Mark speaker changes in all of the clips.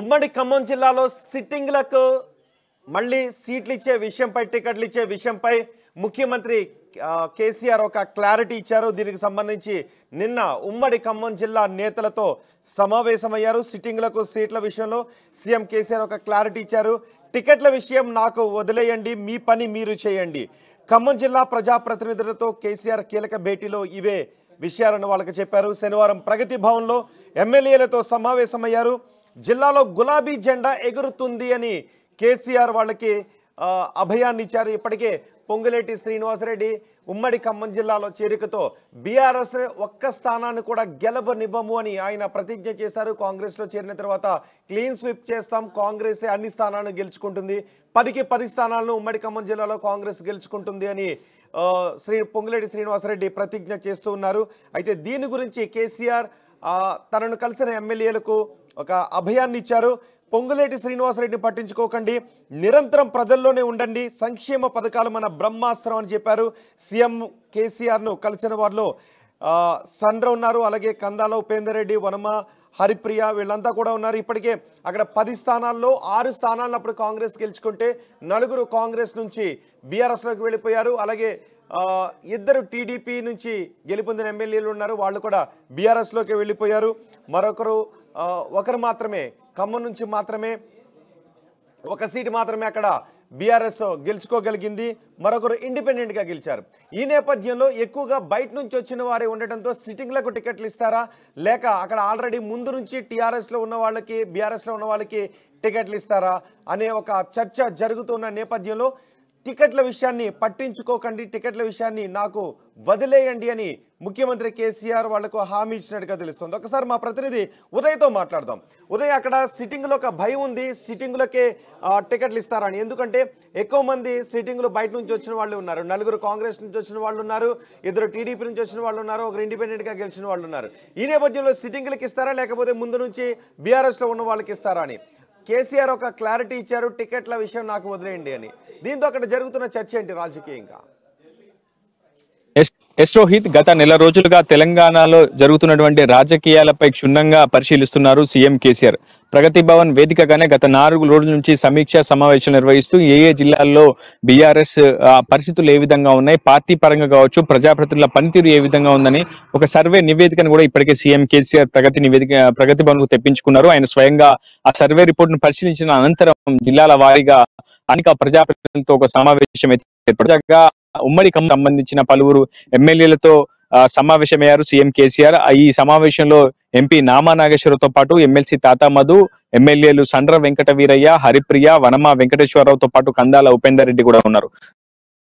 Speaker 1: ఉమ్మడి ఖమ్మం జిల్లాలో సిట్టింగ్లకు మళ్ళీ సీట్లు ఇచ్చే విషయంపై టికెట్లు ఇచ్చే విషయంపై ముఖ్యమంత్రి కేసీఆర్ ఒక క్లారిటీ ఇచ్చారు. దీనికి సంబంధించి నిన్న ఉమ్మడి ఖమ్మం జిల్లా నేతలతో సమావేశమయ్యారు. సిట్టింగ్లకు సీట్ల విషయంలో సీఎం కేసీఆర్ ఒక క్లారిటీ ఇచ్చారు. టికెట్ల విషయం నాకు వదిలేయండి మీ పని మీరు చేయండి. ఖమ్మం జిల్లా ప్రజాప్రతినిధులతో కేసీఆర్ కీలక భేటీలో ఇవే విషయాలను వాళ్ళకి చెప్పారు. శనివారం ప్రగతి భవన్లో ఎమ్మెల్యేలతో సమావేశమయ్యారు. జిల్లాలో గులాబీ జెండా ఎగురుతుంది అని కేసీఆర్ వాళ్ళకి అభయాన్ని ఇచ్చారు. ఇప్పటికే పొంగులేటి శ్రీనివాసరెడ్డి ఉమ్మడి ఖమ్మం జిల్లాలో చేరికతో బీఆర్ఎస్ ఒక్క స్థానాన్ని కూడా గెలవనివ్వము అని ఆయన ప్రతిజ్ఞ చేశారు. కాంగ్రెస్లో చేరిన తర్వాత క్లీన్ స్విప్ చేస్తాం కాంగ్రెసే అన్ని స్థానాలను గెలుచుకుంటుంది. పదికి పది స్థానాలను ఉమ్మడి ఖమ్మం జిల్లాలో కాంగ్రెస్ గెలుచుకుంటుంది అని శ్రీ పొంగులేటి శ్రీనివాసరెడ్డి ప్రతిజ్ఞ చేస్తూ ఉన్నారు. అయితే దీని గురించి కేసీఆర్ తనను కలిసిన ఎమ్మెల్యేలకు ఒక అభయాన్ని ఇచ్చారు. పొంగులేటి శ్రీనివాసరెడ్డిని పట్టించుకోకండి. నిరంతరం ప్రజల్లోనే ఉండండి. సంక్షేమ పథకాలు మన బ్రహ్మాస్త్రం అని చెప్పారు. సీఎం కేసీఆర్ను కలిసిన వారిలో సండ్ర ఉన్నారు. అలాగే కందాల ఉపేందర్ రెడ్డి వనమ హరిప్రియ వీళ్ళంతా కూడా ఉన్నారు. ఇప్పటికే అక్కడ పది స్థానాల్లో ఆరు స్థానాలను అప్పుడు కాంగ్రెస్ గెలుచుకుంటే నలుగురు కాంగ్రెస్ నుంచి బీఆర్ఎస్లోకి వెళ్ళిపోయారు. అలాగే ఇద్దరు టీడీపీ నుంచి గెలుపొందిన ఎమ్మెల్యేలు ఉన్నారు. వాళ్ళు కూడా బీఆర్ఎస్లోకి వెళ్ళిపోయారు. మరొకరు ఒకరు మాత్రమే ఖమ్మం నుంచి మాత్రమే ఒక సీటు మాత్రమే అక్కడ బీఆర్ఎస్ గెలుచుకోగలిగింది మరొకరు ఇండిపెండెంట్గా గెలిచారు. ఈ నేపథ్యంలో ఎక్కువగా బయట నుంచి వచ్చిన వారే ఉండటంతో సిట్టింగ్లకు టికెట్లు ఇస్తారా? లేక అక్కడ ఆల్రెడీ ముందు నుంచి టీఆర్ఎస్లో ఉన్న వాళ్ళకి బీఆర్ఎస్లో ఉన్న వాళ్ళకి టికెట్లు ఇస్తారా? అనే ఒక చర్చ జరుగుతున్న నేపథ్యంలో టికెట్ల విషయాన్ని పట్టించుకోకండి టికెట్ల విషయాన్ని నాకు వదిలేయండి అని ముఖ్యమంత్రి కేసీఆర్ వాళ్ళకు హామీ ఇచ్చినట్టుగా తెలుస్తుంది. ఒకసారి మా ప్రతినిధి ఉదయ్తో మాట్లాడదాం. ఉదయ్ అక్కడ సిట్టింగ్లో ఒక భయం ఉంది. సిట్టింగ్లకే టికెట్లు ఇస్తారని. ఎందుకంటే ఎక్కువ మంది సిట్టింగ్లు బయట నుంచి వచ్చిన వాళ్ళు ఉన్నారు. నలుగురు కాంగ్రెస్ నుంచి వచ్చిన వాళ్ళు ఉన్నారు. ఇద్దరు టీడీపీ నుంచి వచ్చిన వాళ్ళు ఉన్నారు. ఒకరు ఇండిపెండెంట్గా గెలిచిన వాళ్ళు ఉన్నారు. ఈ నేపథ్యంలో సిట్టింగ్లకు ఇస్తారా? లేకపోతే ముందు నుంచి బీఆర్ఎస్లో ఉన్న వాళ్ళకి ఇస్తారా అని. కేసీఆర్ ఒక క్లారిటీ ఇచ్చారు టికెట్ల విషయం నాకు వదిలేయండి అని. దీంతో అక్కడ జరుగుతున్న చర్చ ఏంటి రాజకీయంగా?
Speaker 2: ఎస్ రోహిత్ గత నెల రోజులుగా తెలంగాణలో జరుగుతున్నటువంటి రాజకీయాలపై క్షుణ్ణంగా పరిశీలిస్తున్నారు సీఎం కేసీఆర్. ప్రగతి భవన్ వేదికగానే గత నాలుగు రోజుల నుంచి సమీక్ష సమావేశం నిర్వహిస్తూ ఏ ఏ జిల్లాల్లో బీఆర్ఎస్ పరిస్థితులు ఏ విధంగా ఉన్నాయి పార్టీ పరంగా కావచ్చు ప్రజాప్రతినిధుల పనితీరు ఏ విధంగా ఉందని ఒక సర్వే నివేదికను కూడా ఇప్పటికే సీఎం కేసీఆర్ ప్రగతి నివేదిక ప్రగతి భవన్కు తెప్పించుకున్నారు. ఆయన స్వయంగా ఆ సర్వే రిపోర్ట్ను పరిశీలించిన అనంతరం జిల్లాల వారీగా అనేక ప్రజాప్రతినిధులతో ఒక సమావేశం అయితే ప్రజాగా ఉమ్మడి ఖమ్మం సంబంధించిన పలువురు ఎమ్మెల్యేలతో సమావేశమయ్యారు సీఎం కేసీఆర్. ఈ సమావేశంలో ఎంపీ నామా నాగేశ్వరరావుతో పాటు ఎమ్మెల్సీ తాతా మధు ఎమ్మెల్యేలు సండ్ర వెంకట వీరయ్య హరిప్రియ వనమ వెంకటేశ్వరరావుతో పాటు కందాల ఉపేందర్ రెడ్డి కూడా ఉన్నారు.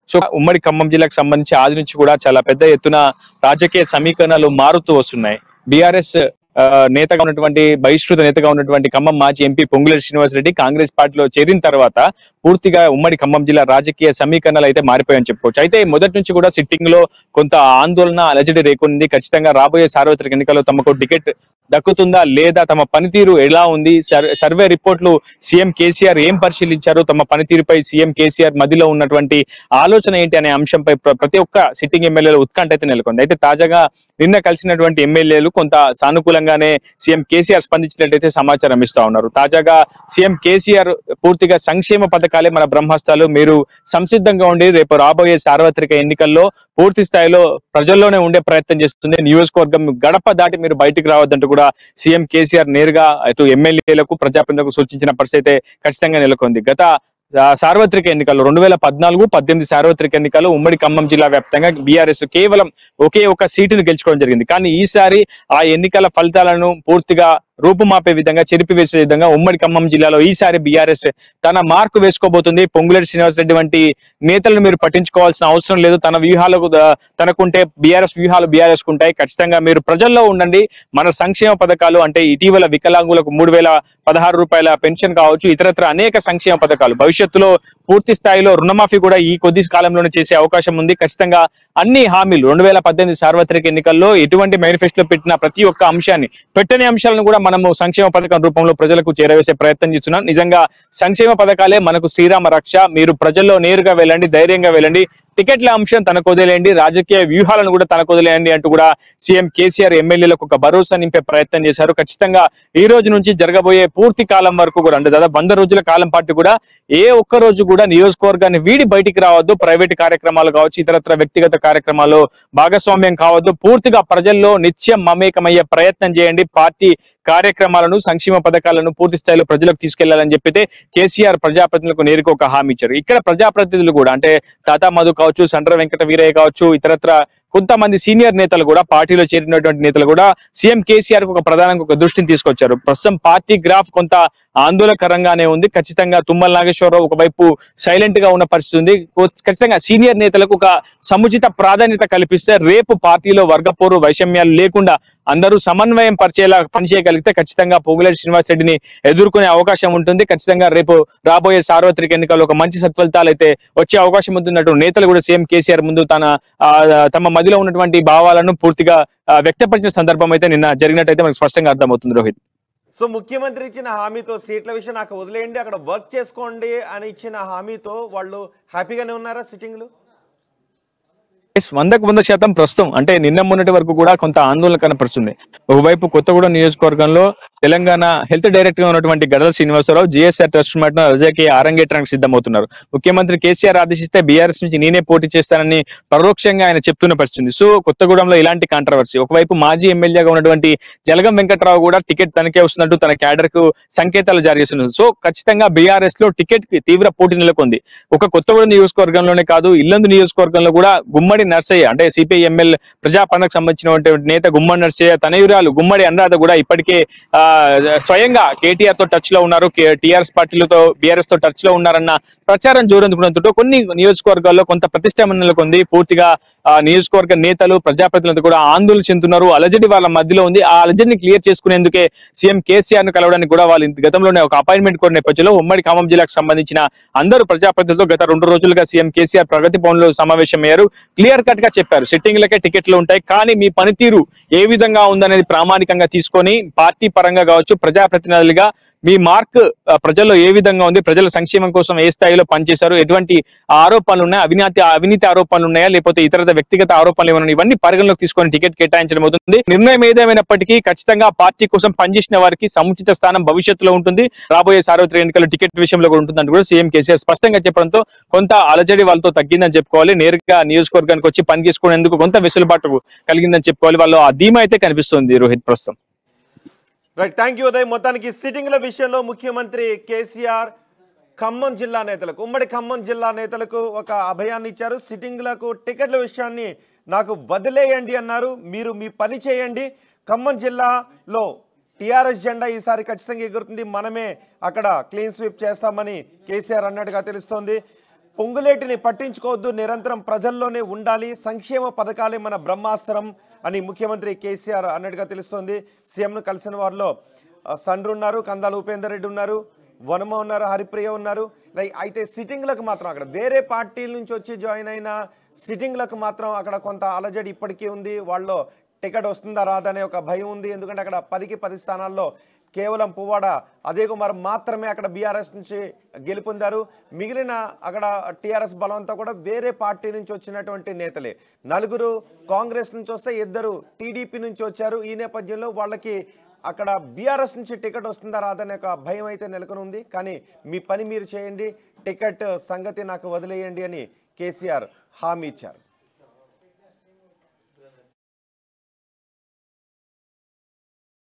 Speaker 2: సో ఉమ్మడి ఖమ్మం జిల్లాకు సంబంధించి ఆది నుంచి కూడా చాలా పెద్ద ఎత్తున రాజకీయ సమీకరణలు మారుతూ వస్తున్నాయి. బీఆర్ఎస్ నేతగా ఉన్నటువంటి బహిష్కృత నేతగా ఉన్నటువంటి ఖమ్మం మాజీ ఎంపీ పొంగులేటి శ్రీనివాసరెడ్డి కాంగ్రెస్ పార్టీలో చేరిన తర్వాత పూర్తిగా ఉమ్మడి ఖమ్మం జిల్లా రాజకీయ సమీకరణలు అయితే మారిపోయాయని చెప్పుకోవచ్చు. అయితే మొదటి నుంచి కూడా సిట్టింగ్లో కొంత ఆందోళన అలజడి రేకొంది. ఖచ్చితంగా రాబోయే సార్వత్రిక ఎన్నికల్లో తమకు టికెట్ దక్కుతుందా లేదా తమ పనితీరు ఎలా ఉంది? సర్వే రిపోర్ట్లు సీఎం కేసీఆర్ ఏం పరిశీలించారు? తమ పనితీరుపై సీఎం కేసీఆర్ మధ్యలో ఉన్నటువంటి ఆలోచన ఏంటి అనే అంశంపై ప్రతి ఒక్క సిట్టింగ్ ఎమ్మెల్యేల ఉత్కంఠ అయితే నెలకొంది. అయితే తాజాగా నిన్న కలిసినటువంటి ఎమ్మెల్యేలు కొంత సానుకూలంగానే సీఎం కేసీఆర్ స్పందించినట్టయితే సమాచారం ఇస్తా ఉన్నారు. తాజాగా సీఎం కేసీఆర్ పూర్తిగా సంక్షేమ పథకాలే మన బ్రహ్మస్థాలు. మీరు సంసిద్ధంగా ఉండి రేపు రాబోయే సార్వత్రిక ఎన్నికల్లో పూర్తి స్థాయిలో ప్రజల్లోనే ఉండే ప్రయత్నం చేస్తుంది. నియోజకవర్గం గడప దాటి మీరు బయటికి రావద్దంటూ కూడా సీఎం కేసీఆర్ నేరుగా అటు ఎమ్మెల్యేలకు ప్రజాప్రతినిధులకు సూచించిన పరిస్థితి అయితే ఖచ్చితంగా నెలకొంది. గత సార్వత్రిక ఎన్నికలు రెండు వేల పద్నాలుగు పద్దెనిమిది సార్వత్రిక ఎన్నికలు ఉమ్మడి ఖమ్మం జిల్లా వ్యాప్తంగా బీఆర్ఎస్ కేవలం ఒకే ఒక సీటును గెలుచుకోవడం జరిగింది. కానీ ఈసారి ఆ ఎన్నికల ఫలితాలను పూర్తిగా రూపుమాపే విధంగా చెరిపివేసే విధంగా ఉమ్మడి ఖమ్మం జిల్లాలో ఈసారి బీఆర్ఎస్ తన మార్కు వేసుకోబోతుంది. పొంగులేటి శ్రీనివాసరెడ్డి వంటి నేతలను మీరు పట్టించుకోవాల్సిన అవసరం లేదు. తన వ్యూహాలకు తనకుంటే బీఆర్ఎస్ వ్యూహాలు బీఆర్ఎస్ ఉంటాయి ఖచ్చితంగా మీరు ప్రజల్లో ఉండండి. మన సంక్షేమ పథకాలు అంటే ఇటీవల వికలాంగులకు మూడు వేల పదహారు రూపాయల పెన్షన్ కావచ్చు ఇతరత్ర అనేక సంక్షేమ పథకాలు. భవిష్యత్తులో పూర్తి స్థాయిలో రుణమాఫీ కూడా ఈ కొద్ది కాలంలోనే చేసే అవకాశం ఉంది. ఖచ్చితంగా అన్ని హామీలు రెండు వేల పద్దెనిమిది సార్వత్రిక ఎన్నికల్లో ఎటువంటి మేనిఫెస్టోలో పెట్టిన ప్రతి ఒక్క అంశాన్ని పెట్టని అంశాలను కూడా మనము సంక్షేమ పథకం రూపంలో ప్రజలకు చేరవేసే ప్రయత్నం చేస్తున్నాం. నిజంగా సంక్షేమ పథకాలే మనకు శ్రీరామ రక్ష. మీరు ప్రజల్లో నేరుగా వెళ్ళండి ధైర్యంగా వెళ్ళండి. టికెట్ల అంశం తనకు వదిలేయండి రాజకీయ వ్యూహాలను కూడా తనకు వదిలేయండి అంటూ కూడా సీఎం కేసీఆర్ ఎమ్మెల్యేలకు ఒక భరోసా నింపే ప్రయత్నం చేశారు. ఖచ్చితంగా ఈ రోజు నుంచి జరగబోయే పూర్తి కాలం వరకు కూడా అంటే దాదాపు వంద రోజుల కాలం పాటు కూడా ఏ ఒక్క రోజు కూడా నియోజకవర్గాన్ని వీడి బయటికి రావద్దు ప్రైవేట్ కార్యక్రమాలు కావచ్చు ఇతరత్ర వ్యక్తిగత కార్యక్రమాలు భాగస్వామ్యం కావద్దు పూర్తిగా ప్రజల్లో నిత్యం మమేకమయ్యే ప్రయత్నం చేయండి. పార్టీ కార్యక్రమాలను సంక్షేమ పథకాలను పూర్తి స్థాయిలో ప్రజలకు తీసుకెళ్ళాలని చెప్పితే కేసీఆర్ ప్రజాప్రతినిధులకు నేరుగా ఒక హామీ ఇచ్చారు. ఇక్కడ ప్రజాప్రతినిధులు కూడా అంటే తాతా మధు కావచ్చు సండ్ర వెంకట వీరయ్య కావచ్చు ఇతరత్ర కొంతమంది సీనియర్ నేతలు కూడా పార్టీలో చేరినటువంటి నేతలు కూడా సీఎం కేసీఆర్కు ఒక ప్రధానంగా ఒక దృష్టిని తీసుకొచ్చారు. ప్రస్తుతం పార్టీ గ్రాఫ్ కొంత ఆందోళనకరంగానే ఉంది. ఖచ్చితంగా తుమ్మల నాగేశ్వరరావు ఒకవైపు సైలెంట్గా ఉన్న పరిస్థితి ఉంది. ఖచ్చితంగా సీనియర్ నేతలకు ఒక సముచిత ప్రాధాన్యత కల్పిస్తే రేపు పార్టీలో వర్గపోరు వైషమ్యాలు లేకుండా అందరూ సమన్వయం పరిచేలా పనిచేయగలిగితే ఖచ్చితంగా పొగులేటి శ్రీనివాస్ రెడ్డిని ఎదుర్కొనే అవకాశం ఉంటుంది. ఖచ్చితంగా రేపు రాబోయే సార్వత్రిక ఎన్నికల్లో ఒక మంచి సత్ఫలితాలు అయితే వచ్చే అవకాశం ఉంటున్నట్టు నేతలు కూడా సీఎం కేసీఆర్ ముందు తన ఆ, తమ మదిలో ఉన్నటువంటి భావాలను పూర్తిగా వ్యక్తపరిచిన సందర్భం అయితే నిన్న జరిగినట్టయితే మనకు స్పష్టంగా అర్థమవుతుంది రోహిత్.
Speaker 1: సో ముఖ్యమంత్రి ఇచ్చిన హామీతో సీట్ల విషయం నాకు వదిలేయండి అక్కడ వర్క్ చేసుకోండి అని ఇచ్చిన హామీతో వాళ్ళు హ్యాపీగానే ఉన్నారా సిట్టింగ్లు?
Speaker 2: వందకు వంద శాతం ప్రస్తుతం అంటే నిన్న మొన్నటి వరకు కూడా కొంత ఆందోళన కనపరుస్తుంది. ఒకవైపు కొత్తగూడెం నియోజకవర్గంలో తెలంగాణ హెల్త్ డైరెక్టర్గా ఉన్నటువంటి గడల శ్రీనివాసరావు జిఎస్ఆర్ ట్రస్ట్ మాట రాజకీయ అరంగేట్రానికి సిద్ధమవుతున్నారు. ముఖ్యమంత్రి కేసీఆర్ ఆదేశిస్తే బీఆర్ఎస్ నుంచి నేనే పోటీ చేస్తానని పరోక్షంగా ఆయన చెప్తున్న పరిస్థితుంది. సో కొత్తగూడెంలో ఇలాంటి కాంట్రవర్సీ ఒకవైపు మాజీ ఎమ్మెల్యేగా ఉన్నటువంటి జలగం వెంకట్రావు కూడా టికెట్ తనకే వస్తున్నట్టు తన క్యాడర్కు సంకేతాలు జారీ చేస్తున్నారు. సో ఖచ్చితంగా బీఆర్ఎస్లో టికెట్కి తీవ్ర పోటీ నెలకొంది. ఒక కొత్తగూడెం నియోజకవర్గంలోనే కాదు ఇల్లందు నియోజకవర్గంలో కూడా గుమ్మడి నర్సయ్య అంటే సిపిఐ ఎమ్మెల్యే ప్రజాపాలనకు సంబంధించినటువంటి నేత గుమ్మడి నర్సయ్య తనయురాలు గుమ్మడి అనురాధ కూడా ఇప్పటికే ఆ, స్వయంగా కేటీఆర్తో టచ్లో ఉన్నారు. టీఆర్ఎస్ పార్టీలతో బీఆర్ఎస్తో టచ్లో ఉన్నారన్న ప్రచారం జోరందుకున్నంతో కొన్ని నియోజకవర్గాల్లో కొంత ప్రతిష్టంభన కొంది పూర్తిగా నియోజకవర్గ నేతలు ప్రజాప్రతినిధులు కూడా ఆందోళన చెందుతున్నారు. అలజడి వాళ్ళ మధ్యలో ఉంది. ఆ అలజడిని క్లియర్ చేసుకునేందుకే సీఎం కేసీఆర్ను కలవడానికి కూడా వాళ్ళు గతంలోనే ఒక అపాయింట్మెంట్ కోరిన నేపథ్యంలో ఉమ్మడి ఖమ్మం జిల్లాకు సంబంధించిన అందరూ ప్రజాప్రతినిధులతో గత రెండు రోజులుగా సీఎం కేసీఆర్ ప్రగతి భవన్లో సమావేశమయ్యారు. క్లియర్ కట్గా చెప్పారు. సిట్టింగ్లకే టికెట్లు ఉంటాయి. కానీ మీ పనితీరు ఏ విధంగా ఉందనేది ప్రామాణికంగా తీసుకొని పార్టీ పరంగా కావచ్చు ప్రజాప్రతినిధులుగా మీ మార్క్ ప్రజల్లో ఏ విధంగా ఉంది ప్రజల సంక్షేమం కోసం ఏ స్థాయిలో పనిచేశారు ఎటువంటి ఆరోపణలు ఉన్నాయా అవినీతి అవినీతి ఆరోపణలు ఉన్నాయా లేకపోతే ఇతర వ్యక్తిగత ఆరోపణలు ఏమైనా ఇవన్నీ పరిగణలోకి తీసుకొని టికెట్ కేటాయించడం అవుతుంది. నిర్ణయం ఏదేమైనప్పటికీ ఖచ్చితంగా పార్టీ కోసం పనిచేసిన వారికి సముచిత స్థానం భవిష్యత్తులో ఉంటుంది. రాబోయే సార్వత్రిక ఎన్నికల టికెట్ విషయంలో కూడా ఉంటుందని కూడా సీఎం కేసీఆర్ స్పష్టంగా చెప్పడంతో కొంత అలజడి వాళ్ళతో తగ్గిందని చెప్పుకోవాలి. నేరుగా నియోజకవర్గానికి వచ్చి పని చేసుకునేందుకు కొంత వెసులుబాటు కలిగిందని చెప్పుకోవాలి. వాళ్ళు ఆ ధీమా అయితే కనిపిస్తుంది రోహిత్ ప్రస్తుతం.
Speaker 1: రైట్ థ్యాంక్ యూ ఉదయ్ మొత్తానికి సిట్టింగ్ల విషయంలో ముఖ్యమంత్రి కేసీఆర్ ఖమ్మం జిల్లా నేతలకు ఉమ్మడి ఖమ్మం జిల్లా నేతలకు ఒక అభయాన్ని ఇచ్చారు. సిట్టింగ్లకు టికెట్ల విషయాన్ని నాకు వదిలేయండి అన్నారు. మీరు మీ పని చేయండి. ఖమ్మం జిల్లాలో టీఆర్ఎస్ జెండా ఈసారి ఖచ్చితంగా ఎగురుతుంది. మనమే అక్కడ క్లీన్ స్వీప్ చేస్తామని కేసీఆర్ అన్నట్టుగా తెలుస్తోంది. పొంగులేటిని పట్టించుకోవద్దు నిరంతరం ప్రజల్లోనే ఉండాలి సంక్షేమ పథకాలే మన బ్రహ్మాస్త్రం అని ముఖ్యమంత్రి కేసీఆర్ అన్నట్టుగా తెలుస్తోంది. సీఎంను కలిసిన వారిలో సండ్రు ఉన్నారు కందాల ఉపేందర్ రెడ్డి ఉన్నారు వనమ ఉన్నారు హరిప్రియ ఉన్నారు. లైక్ అయితే సిట్టింగ్లకు మాత్రం అక్కడ వేరే పార్టీల నుంచి వచ్చి జాయిన్ అయిన సిట్టింగ్లకు మాత్రం అక్కడ కొంత అలజడి ఇప్పటికీ ఉంది. వాళ్ళు టికెట్ వస్తుందా రాదా అనే ఒక భయం ఉంది. ఎందుకంటే అక్కడ పదికి పది స్థానాల్లో కేవలం పువ్వాడ అజయ్ కుమార్ మాత్రమే అక్కడ బీఆర్ఎస్ నుంచి గెలుపొందారు. మిగిలిన అక్కడ టీఆర్ఎస్ బలం అంతా కూడా వేరే పార్టీ నుంచి వచ్చినటువంటి నేతలే. నలుగురు కాంగ్రెస్ నుంచి వస్తే ఇద్దరు టీడీపీ నుంచి వచ్చారు. ఈ నేపథ్యంలో వాళ్ళకి అక్కడ బీఆర్ఎస్ నుంచి టికెట్ వస్తుందా రాదనే ఒక భయం అయితే నెలకొని ఉంది కానీ మీ పని మీరు చేయండి టికెట్ సంగతి నాకు వదిలేయండి అని కేసీఆర్ హామీ ఇచ్చారు.